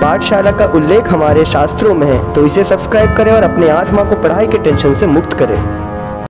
पाठशाला का उल्लेख हमारे शास्त्रों में है तो इसे सब्सक्राइब करें और अपने आत्मा को पढ़ाई के टेंशन से मुक्त करें।